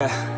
Yeah.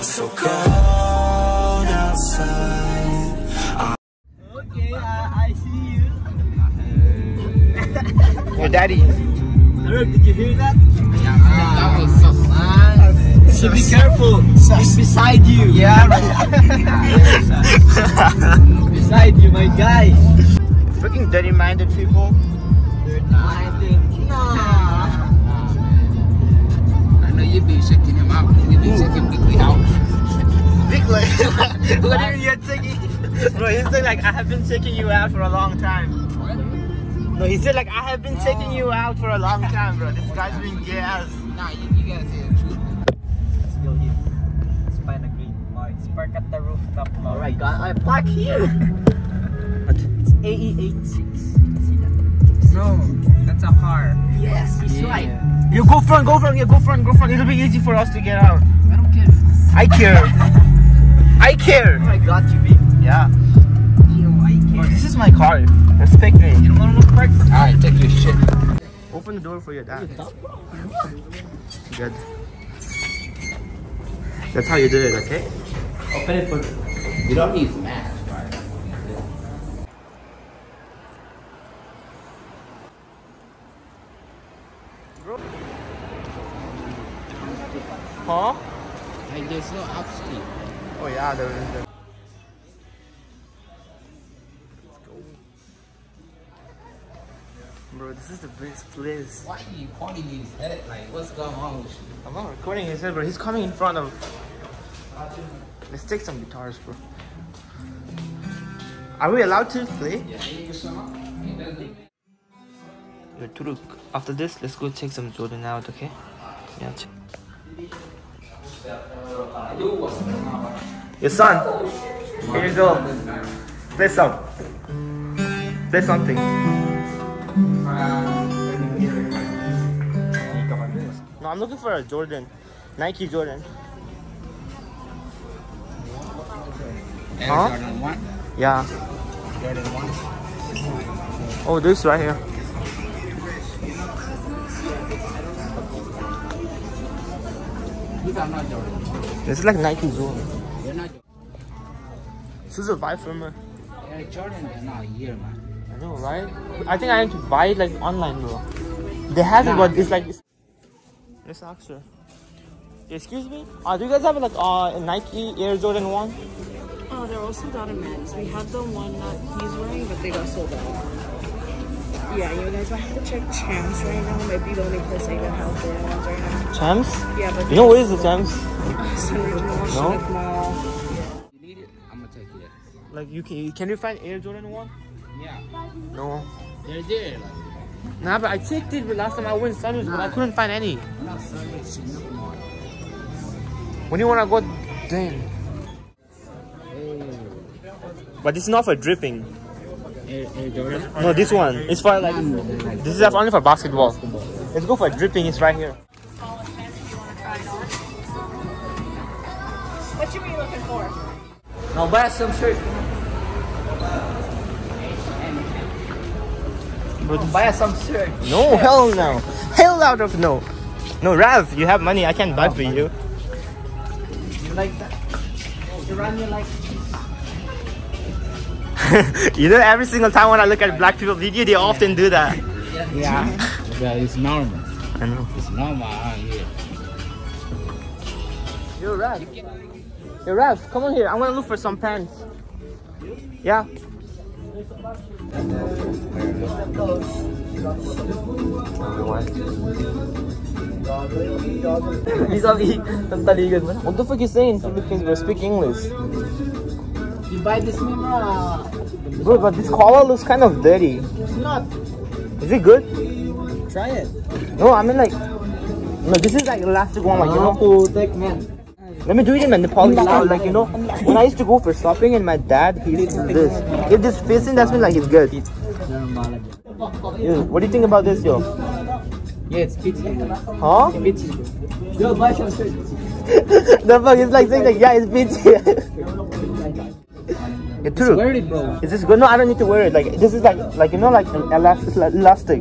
It's so cold outside Okay, uh, I see you. Your daddy. Look, did you hear that? That was so nice. So be careful. He's beside you. Yeah. beside you, my guy. Freaking dirty-minded people. I know you've been checking him out. You've been checking Bigly out. Big like, what do you mean you're taking? Bro, he said like I have been taking you out for a long time. No, he said like I have been taking you out for a long time, bro. This guy's been gay ass. Nah, you, you gotta say the truth. Let's go here. Spine green. Alright, park at the rooftop. Alright, God, I park here. it's AE86. Go front, go front, yeah, go front, go front. It'll be easy for us to get out. I don't care. I care. I care. Oh, I got you, big. Yeah. You know, I Bro, care. Oh, this is my car. Respect me. You don't want to park? Alright, take your shit. Open the door for your dad. Good. That's how you do it, okay? Open it for You don't need mask, Huh? Like there's no upstream. Oh yeah, there is. There. Bro, this is the best place. Why are you pointing his head? Like, what's going on with you? I'm not recording his head, bro. He's coming in front of. Let's take some guitars, bro. Are we allowed to play? Yeah, you song. It doesn't. Yo, Turuk, after this, let's go take some Jordan out, okay? Yeah. Your son. Here you go. Play some. Play something. No, I'm looking for a Jordan. Nike Jordan. Huh? Yeah. Oh, this right here. These are not Jordan. This is like Nike Jordan. They're not Jordan. This is a buy from her. Air Jordan, they're not here, man. I know, right? I think I need to buy it like online, bro. They have it, but it's like. It's... Let's ask her. Excuse me? Uh, do you guys have like uh, a Nike Air Jordan 1? Oh, they're also down in men's. We had the one that he's wearing, but they got sold out. Yeah, you guys might have to check Champs right now. Might be the only place I even have Jordan ones right now. Champs? Yeah, but You know where is the Champs? Sunridge Mall, No? Chinook Mall. You need it? I'm gonna take you there. Like, you can, can you find Air Jordan 1? Yeah. No. They're there. Like, Nah, but I checked it last time I went Sunridge, but I couldn't find any. not serving Chinook Mall. When you wanna go, then. But it's not for dripping. Air, Air Jordan? No, this one. It's for like. This is only for basketball. Let's go for dripping. It's right here. What you be looking for? Now buy some shirt. But Buy some shirt. No, hell no. Hell out of no. No, Rav, you have money. I can't buy for you. You like that? Oh, you run you like you know, every single time when I look at black people video, they often do that. Yeah. yeah, it's normal. I know. It's normal around here. Yo, Rav. Yo, Rav, come on here. I'm gonna look for some pants. Yeah. Vis-a-vis ng taligan mo. What the fuck are you saying? Philippines, bro. Speak English. You buy this camera. Uh, Bro, but this collar looks kind of dirty. It's not. Is it good? Try it. No, I mean like, No, this is like elastic one, like you know. putik, man. Let me do it in my Nepali style, like you know. When I used to go for shopping, and my dad he used to do this. If this fits in, that's mean like it's good. Yo, what do you think about this, yo? Yeah, it's pity. Huh? Pity. Yo, buy some the fuck is like saying like yeah, it's bitchy. yeah, true. Wear it, bro. Is this good? No, I don't need to wear it. Like this is like like you know like an elastic elastic.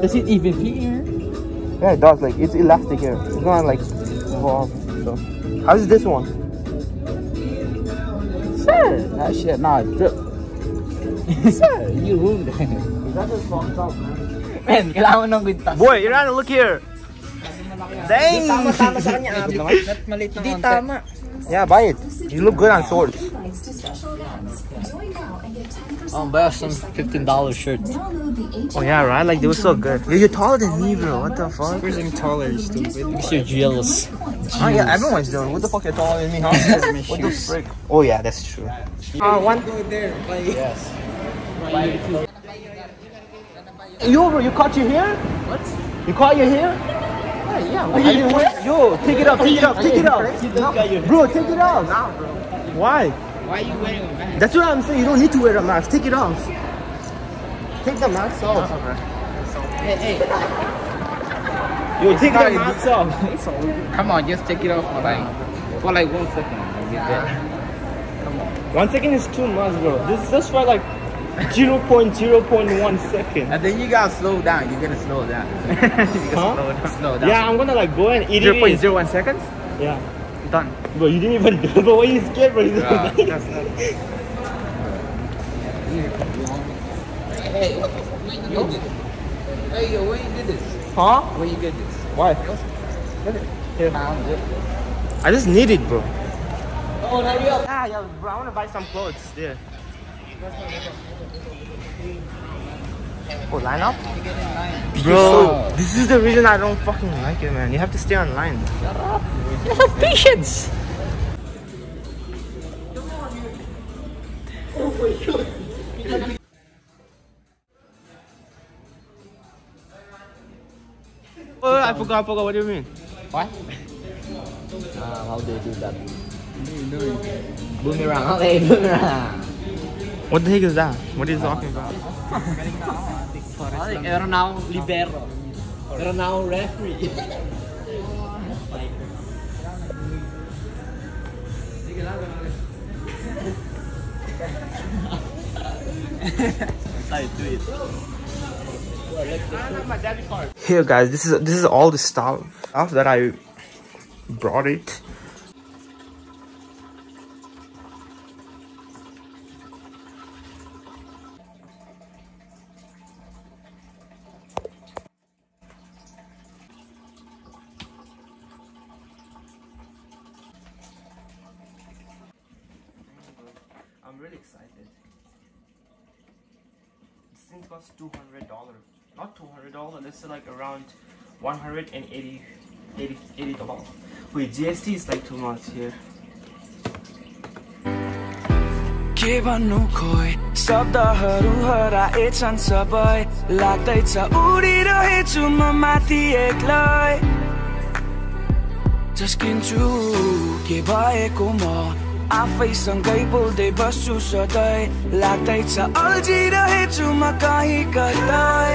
Does it even fit here? Yeah, it does. Like it's elastic here. It's not like wow. So, how is this one? Sir! Ah, shit, nah. Sir! You ruined it. Man, kailangan ng kwintas. Boy, Iran, look here. Dang. Tama sa kanya. Maliit na Hindi tama. Yeah, buy it. You look good on swords. Um, buy us some $15 shirt. Oh yeah, right? Like they were so good. You're taller than me, bro. What the fuck? Where's I'm taller, stupid? Because you're jealous. Oh yeah, everyone's doing. What the fuck you're taller than me, huh? what the frick? Oh yeah, that's true. Uh, one. Go there. Yes. Yo, bro, you cut your hair? What? You cut your hair? Yeah, I didn't wear- Yo, take it off, take it off, take it off. Bro, take it off. Why? Why are you wearing a mask? That's what I'm saying. You don't need to wear a mask. Take it off. Take the mask off. Uh-huh. Hey, hey. Yo, take the mask off. Come on, just take it off for like, for like one second. and get there. One second is too much, bro. This is just for like 0.0.1 second. And then you gotta slow down. You're gonna slow down. gotta Huh? slow down. Slow down. Yeah, I'm gonna like go and eat it. 0.01 seconds? Yeah. Done. But you didn't even do it, but why you scared, bro? You Yeah, didn't- that's not- Hey, you did this? Hey, yo, when you did this? huh? When you did this? Why? Here. I just need it, bro. Oh, hurry up. Ah, yeah, bro, I wanna buy some clothes. Yeah. Oh, line up? Bro, this is the reason I don't fucking like it, man. You have to stay online. You have patience. Oh, I forgot, I forgot. What do you mean? What? Ah, how do you do that? Boomerang. Okay, boomerang. What the heck is that? What are you talking about? Ay, meron na akong libero. Meron na akong referee. Here, guys, this is this is all the stuff stuff that I brought it. really excited. This thing costs two hundred dollars. Not two hundred dollars. This is like around one hundred and eighty, eighty, eighty dollars. Wait, GST is like too much here. के भन्नु खोइ शब्दहरू हराएछन् सबै लाग्दैछ उडिरहेछु म माथि एक्लै झस्किन्छु के भएको म आफैसँगै बोल्दै बस्छु सधैँ। लाग्दैछ अल्झिरहेछु म कहीँ कतै